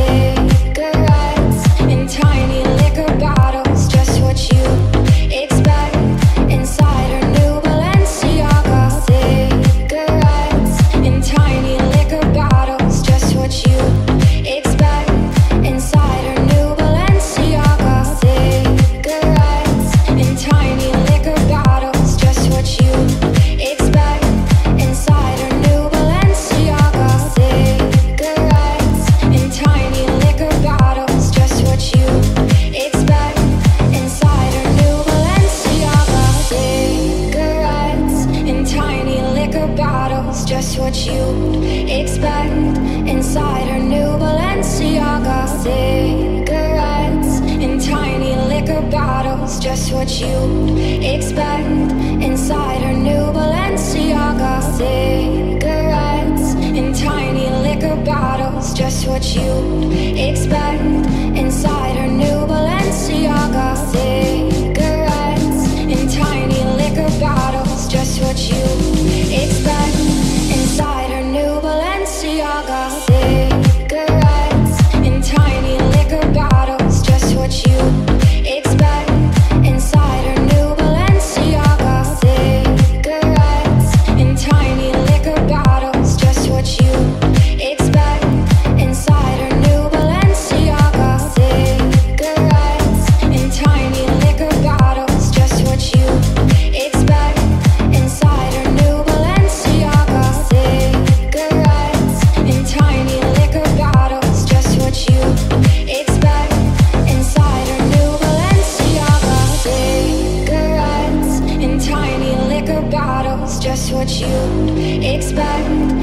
Balenciaga just what you'd expect inside her new Balenciaga cigarettes in tiny liquor bottles. Just what you'd expect inside her new Balenciaga cigarettes in tiny liquor bottles. Just what you'd expect. just what you'd expect.